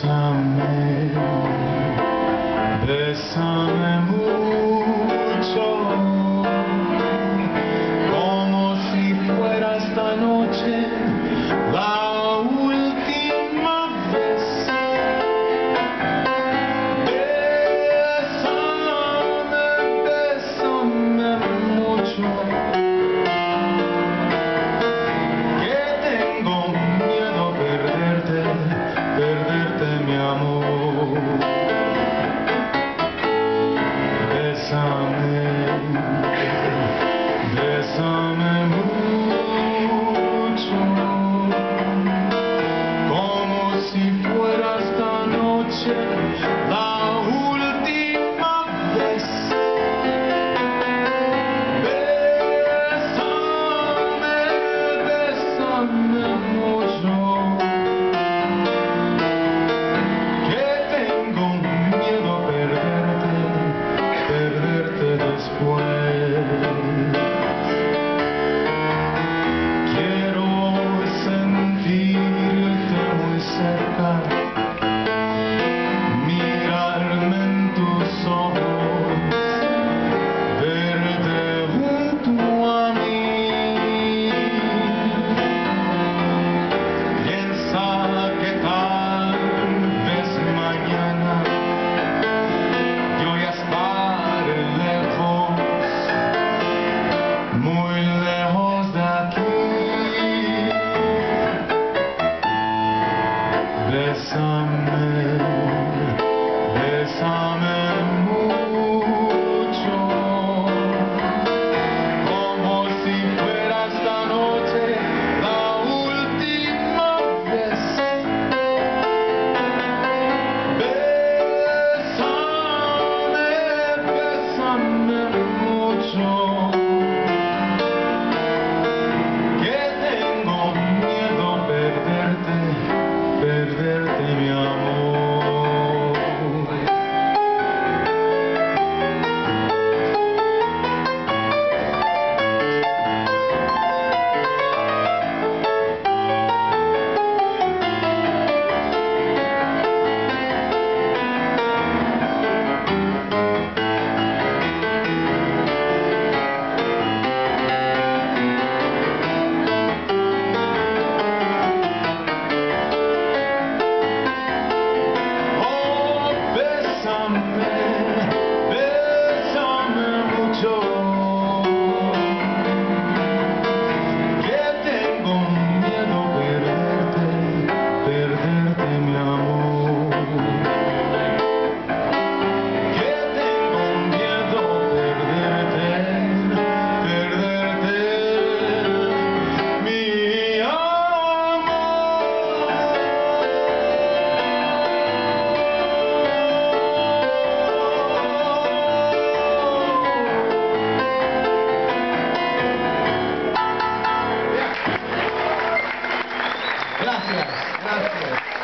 some meu. Gracias, gracias.